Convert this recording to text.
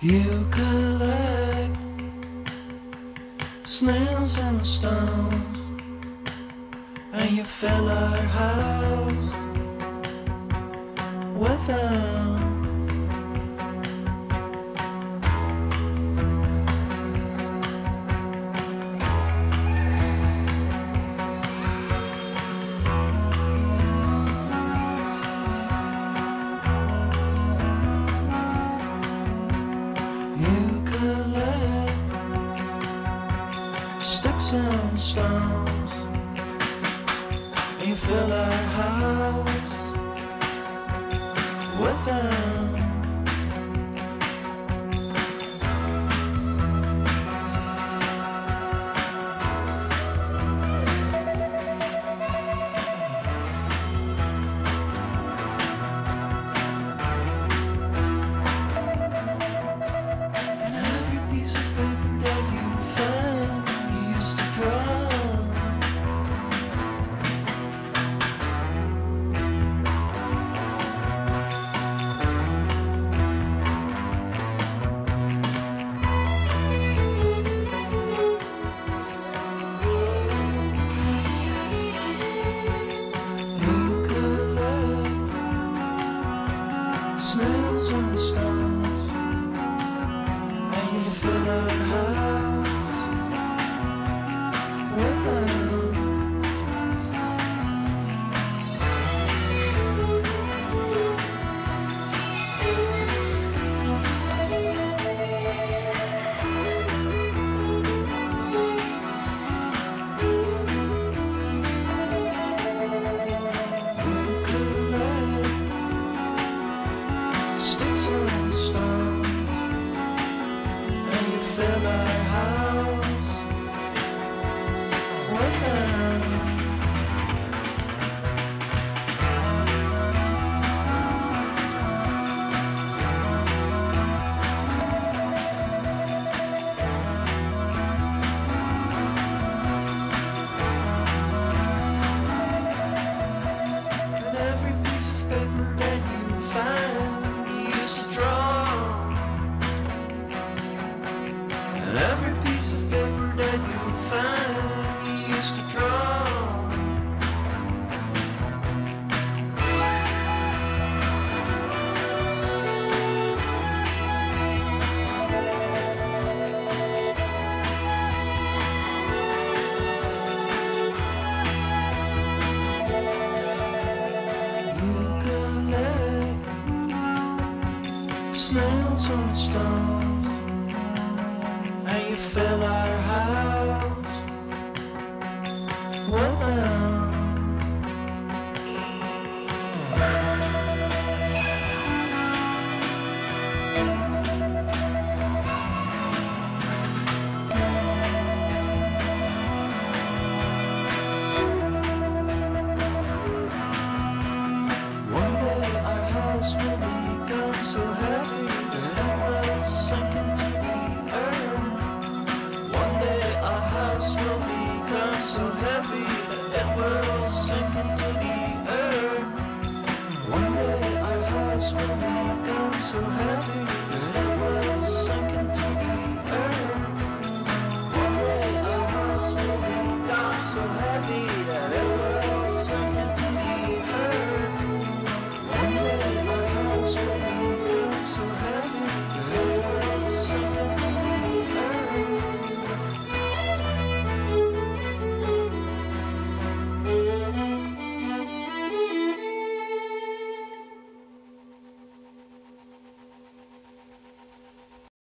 You collect snails and stones, and you fill our house with them. Stones. You fill our house with snails and stones. And you fill our house And every piece of paper that you find, you used to draw. Snails on and you fill our so heavy